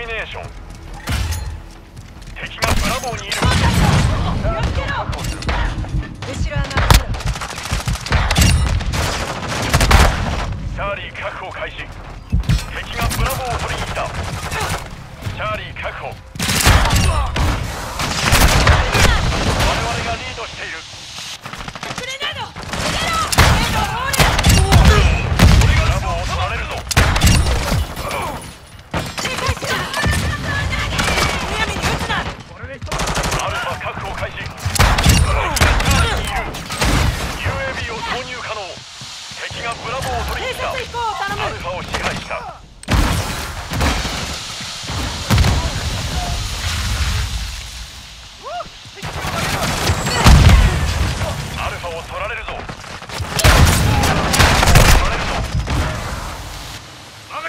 ミネーション。敵がブラボーにいる。後ろ穴サーリー確保開始。敵がブラボーを取りに行った。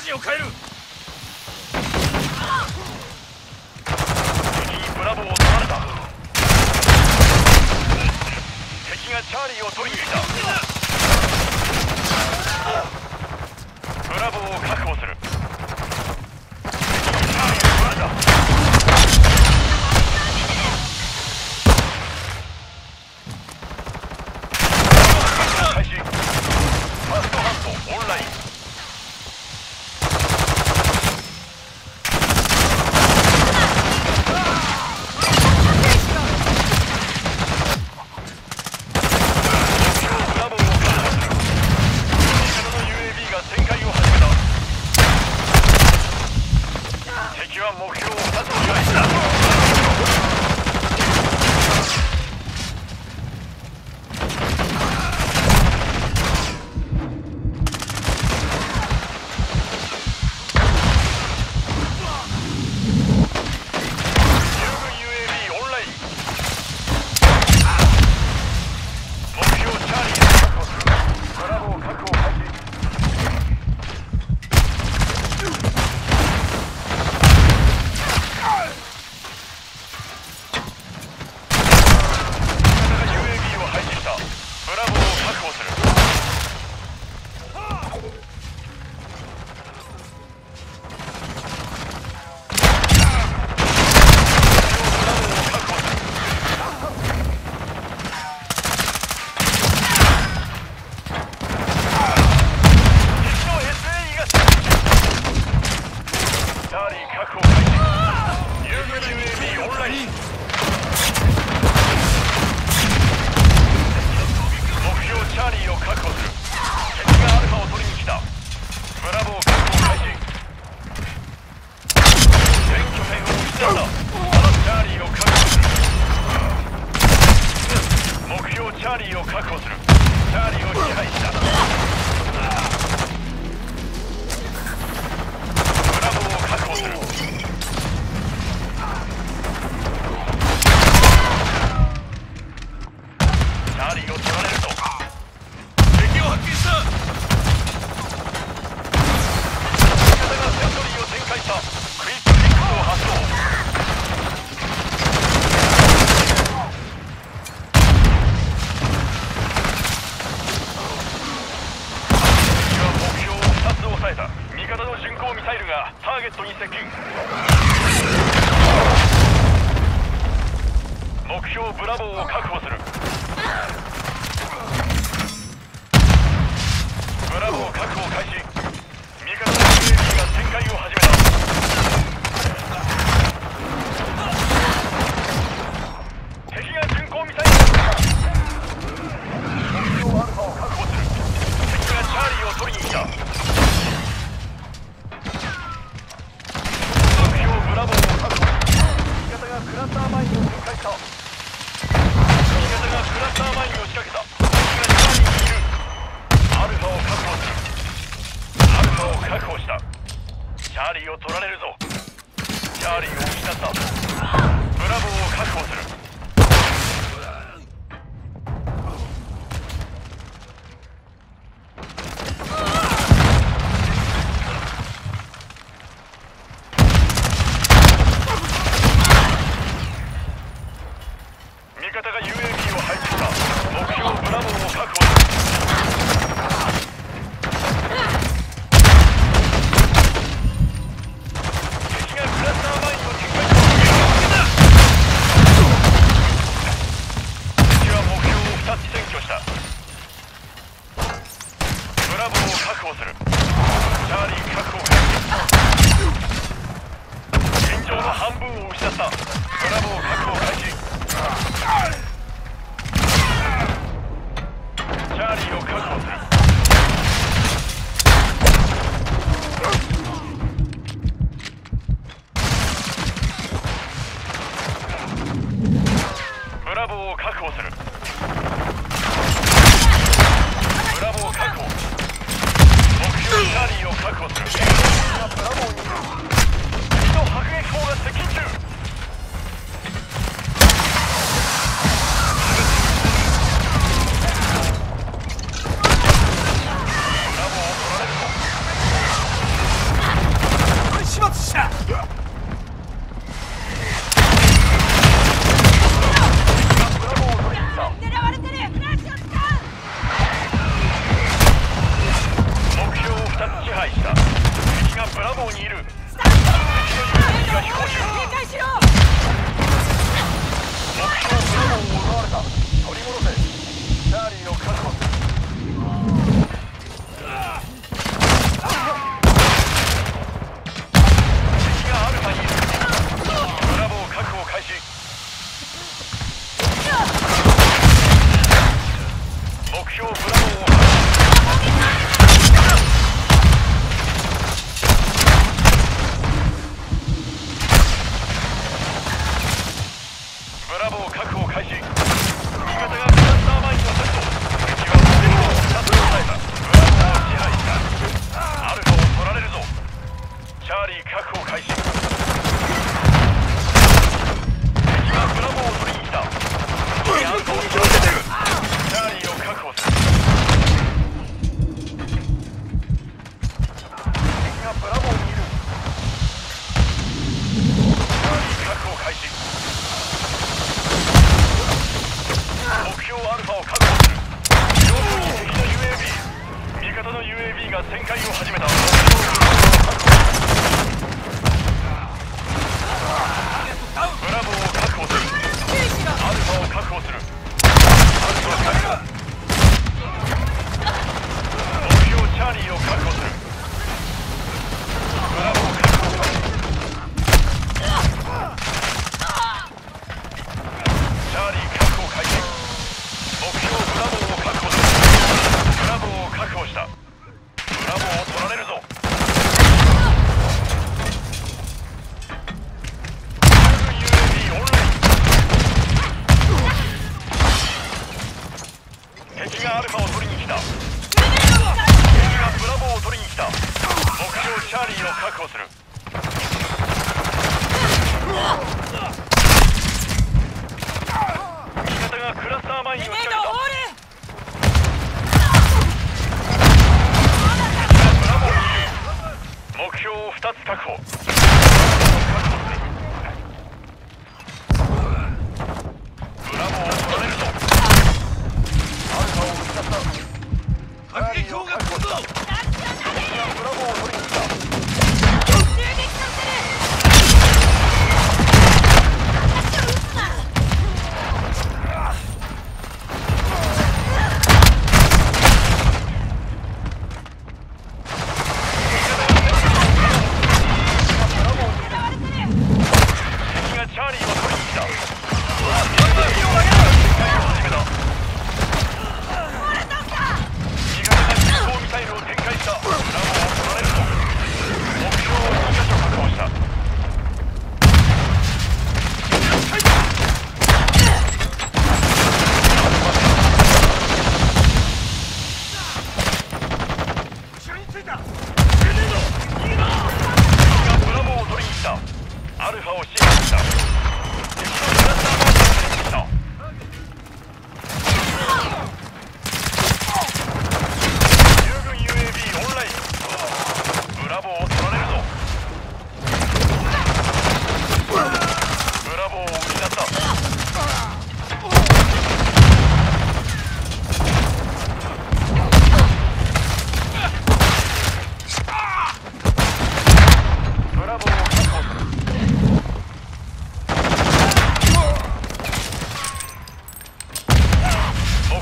を変える。敵ブラボーを取られた。敵がチャーリーを取りに来た。方の巡航ミサイルがターゲットに接近。目標ブラボーを確保する。ブラボー確保開始。アルファを確保アルファを確保したチャーリーを取られるぞチャーリーを失った。ブラボーを確保する。Охота. UAV が展開を始めた。2つ確保。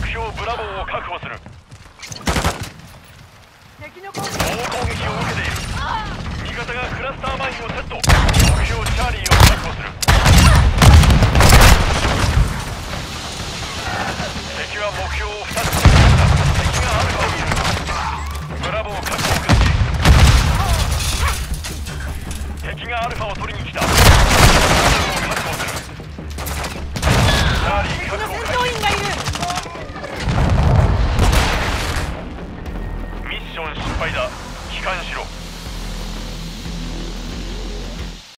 標ブラボーを確保する。敵の攻撃を受けている。味方がクラスターマインをセット。目標チャーリーを確保する。敵は目標を2つ。敵がアルファを見る。